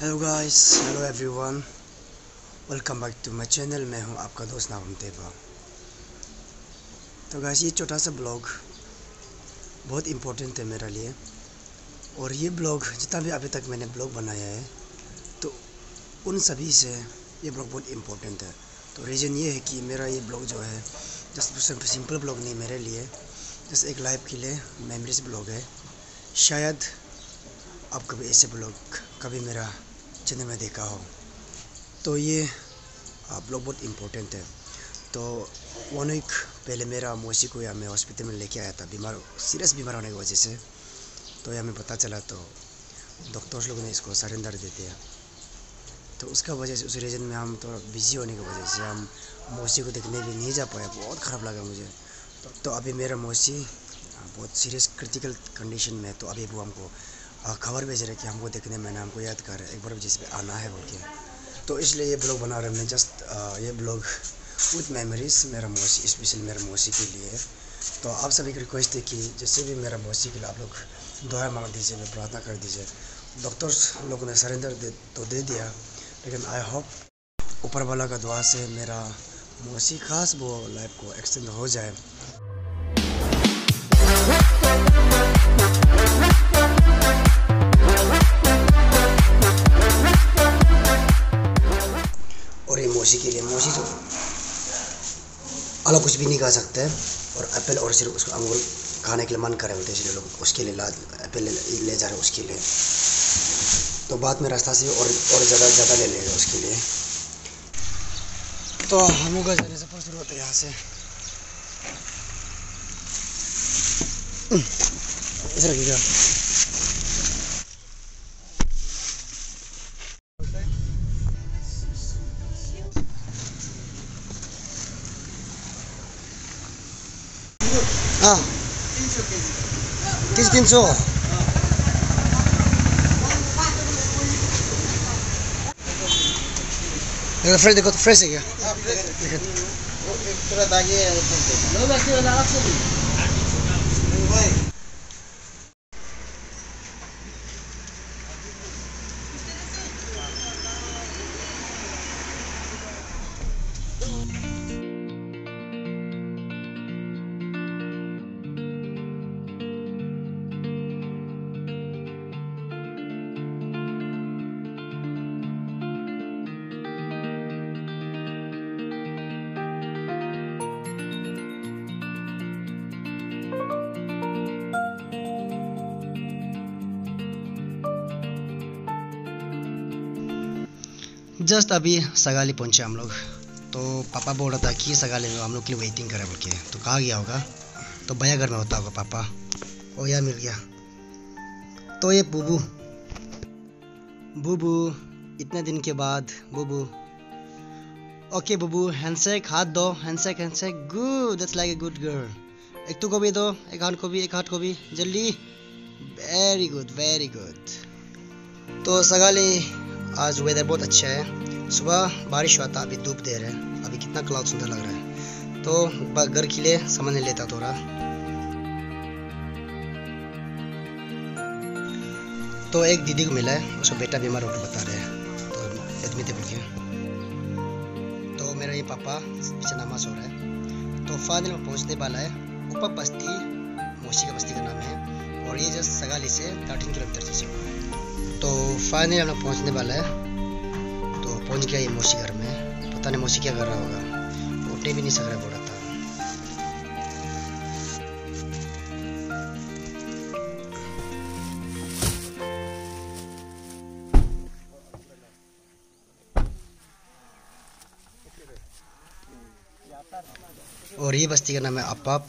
Hello guys hello everyone welcome back to my channel मैं हूँ आपका दोस्त नाम देवा। तो गाइस ये छोटा सा ब्लॉग बहुत इम्पोर्टेंट है मेरे लिए। और ये ब्लॉग जितना भी अभी तक मैंने ब्लॉग बनाया है तो उन सभी से ये ब्लॉग बहुत इम्पोर्टेंट है। तो रीज़न ये है कि मेरा ये ब्लॉग जो है जस्ट सिंपल ब्लॉग नहीं मेरे लिए जस्ट एक लाइफ के लिए मेमरीज ब्लॉग है। शायद आप कभी ऐसे ब्लॉग कभी मेरा चैनल में देखा हो। तो ये आप लोग बहुत इम्पोर्टेंट है। तो वन वीक पहले मेरा मौसी को यहाँ मैं हॉस्पिटल में लेके आया था बीमार सीरियस बीमार होने की वजह से। तो यहाँ में पता चला तो डॉक्टर्स लोगों ने इसको सरेंडर दे दिया। तो उसका वजह से उस रीजन में हम थोड़ा तो बिज़ी होने की वजह से हम मौसी को देखने भी नहीं जा पाए बहुत ख़राब लगा मुझे। तो, तो अभी मेरा मौसी बहुत सीरियस क्रिटिकल कंडीशन में है तो अभी वो हमको खबर भेज रहे कि हमको देखने में हमको याद कर एक बार जिस पे आना है बोल के। तो इसलिए ये ब्लॉग बना रहे मैं जस्ट ये ब्लॉग विथ मेमोरीज मेरा मौसी स्पेशल मेरा मौसी के लिए। तो आप सभी की रिक्वेस्ट है कि जैसे भी मेरा मौसी के लिए आप लोग दुआ मांग दीजिए, मैं प्रार्थना कर दीजिए। डॉक्टर्स लोगों ने सरेंडर दे तो दे दिया। लेकिन आई होप ऊपर वाला का दुआ से मेरा मौसी खास वो लाइफ को एक्सटेंड हो जाए। कुछ भी नहीं खा सकते हैं। और एप्पल और सिर्फ़ उसको अंगूर खाने के लिए मन करे होते हैं इसलिए लोग उसके लिए ला एप्पल ले, ले जा रहे उसके लिए। तो बाद में रास्ता से और और ज़्यादा ज़्यादा ले लेगा उसके लिए। तो हम लोग जाने सफ़र शुरू होता है यहाँ से। इस रखिएगा। हाँ। तीस तीन सौ देखो फ्रेश देखो तो फ्रेश है क्या? जस्ट अभी सगाली पहुँचे हम लोग। तो पापा बोल रहा था कि सगाली हम लोग के लिए वेटिंग करे बोल के। तो कहाँ गया होगा? तो भैया घर में होता होगा पापा। ओ यार मिल गया। तो ये बुबू। बुबू, इतने दिन के बाद बुबू। ओके बुबू हैंडशेक हाथ दो। Handshake handshake good that's like a good girl एक तो को भी दो, एक हाथ को भी एक हाथ को भी जल्दी। वेरी गुड वेरी गुड तो सगाली आज वेदर बहुत अच्छा है। सुबह बारिश हुआ था, अभी धूप दे रहा है। अभी कितना क्लाउड सुंदर लग रहा है। तो घर के लिए सामान लेता थोड़ा। तो एक दीदी को मिला है, उसका बेटा बीमार होकर बता रहे हैं। तो एडमिट के। तो मेरा ये पापा पीछे नमाज़ हो रहा है। तो फाइनल में पहुँचने वाला है। ऊपर बस्ती मोशी का बस्ती का नाम है। और ये जस्ट सगाली से थर्टीन किलोमीटर से तो फाइनली हम लोग पहुँचने वाला है। तो पहुँच गया ये मौसी घर में। पता नहीं मौसी क्या कर रहा होगा। उठने भी नहीं सक रहा बोला था। और ये बस्ती का नाम है अपाप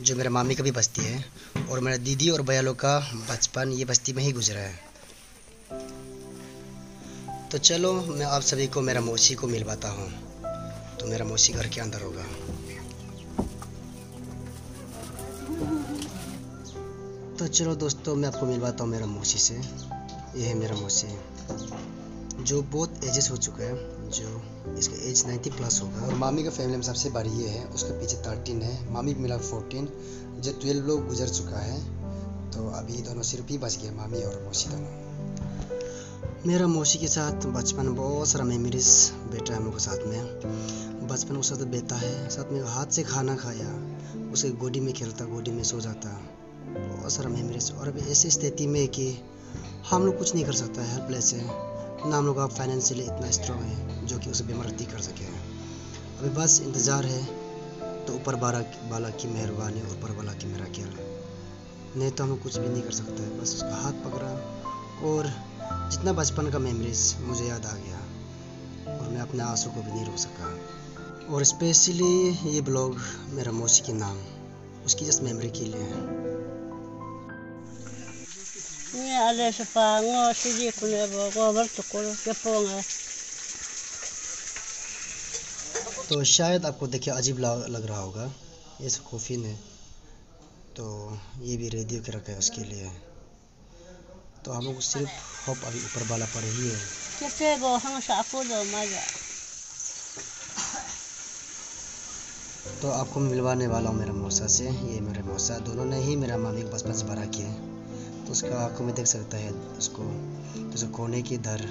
जो मेरे मामी का भी बस्ती है। और मेरा दीदी और भैया लोग का बचपन, ये बस्ती में ही गुजरा है। तो चलो, मैं आप सभी को मेरा मौसी को मिलवाता हूँ। तो मेरा मौसी घर के अंदर होगा। तो चलो दोस्तों, मैं आपको मिलवाता हूँ मेरा मौसी से। ये है मेरा मौसी। जो बहुत एजेस हो चुका है, जो इसका एज 90 प्लस होगा। और मामी का फैमिली में सबसे बड़ी ये है, उसके पीछे थर्टीन है। मामी मिला फोर्टीन जो ट्वेल्व लोग गुजर चुका है तो अभी दोनों सिर्फ़ ही बच गया मामी और मौसी दोनों। मेरा मौसी के साथ बचपन बहुत सारा मेमोरीज बेटा लोग के साथ में। बचपन के साथ बेटा है, साथ में हाथ से खाना खाया, उसे गोदी में खेलता, गोदी में सो जाता। बहुत सारा मेमोरीज और अभी ऐसी स्थिति में कि हम लोग कुछ नहीं कर सकता है हेल्पलेस है। ना हम लोग आप फाइनेंशियली इतना स्ट्रॉन्ग है जो कि उसे बेमरती कर सके। अभी बस इंतज़ार है तो ऊपर बाला बाला की मेहरबानी ऊपर वाला की मेरा ख्याल। नहीं तो हम कुछ भी नहीं कर सकते, बस उसका हाथ पकड़ा और जितना बचपन का मेमोरीज मुझे याद आ गया और मैं अपने आँसू को भी नहीं रोक सका। और स्पेशली ये ब्लॉग मेरा मौसी के नाम उसकी जस्ट मेमोरी के लिए है। Ni ale sa bo ke po तो शायद आपको देखिए अजीब लग रहा होगा ये सब कोफिन है तो ये भी रेडियो के रखा है उसके लिए। तो हम लोग सिर्फ़ होप अभी ऊपर वाला पर ही। है तो आपको मिलवाने वाला हूँ मेरा मौसा से। ये मेरे मौसा दोनों ने ही मेरा मामी को बचपन से बड़ा किया है। तो उसका आँखों में देख सकता है उसको। तो उसको कोने की दर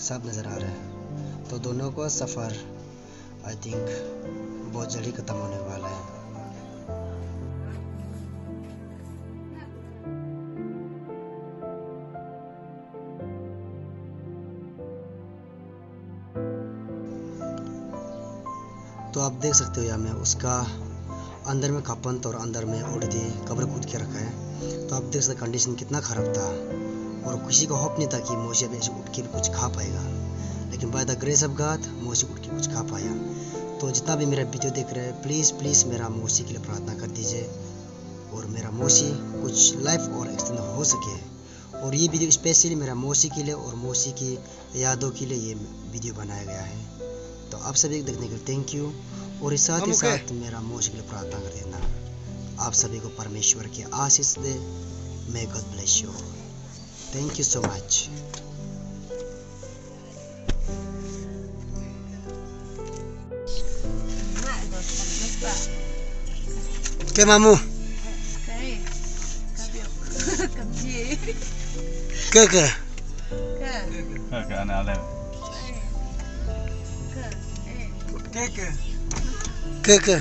सब नज़र आ रहा है। तो दोनों का सफ़र आई थिंक बहुत जल्दी ख़त्म होने वाला है। तो आप देख सकते हो यहाँ में उसका अंदर में कपन और अंदर में उड़दी कब्र कूद के रखा है। तो आप देख सकते कंडीशन कितना ख़राब था और किसी को होप नहीं था कि मोशी अभी उठ के भी कुछ खा पाएगा। लेकिन by the grace of God Moshi उठ के कुछ खा पाया। तो जितना भी मेरा वीडियो देख रहे हैं प्लीज़ प्लीज़ मेरा मोशी के लिए प्रार्थना कर दीजिए और मेरा मोशी कुछ लाइफ और एक्सटेंड हो सके। और ये वीडियो स्पेशली मेरा मोशी के लिए और मोशी की यादों के लिए ये वीडियो बनाया गया है। तो आप सभी को देखने के लिए थैंक यू और इस साथ ही साथ मेरा मोश के लिए प्रार्थना कर देना आप सभी को परमेश्वर की आशीष दे। May God bless you thank you so much sa pa. के मामू Ka. Eh. के के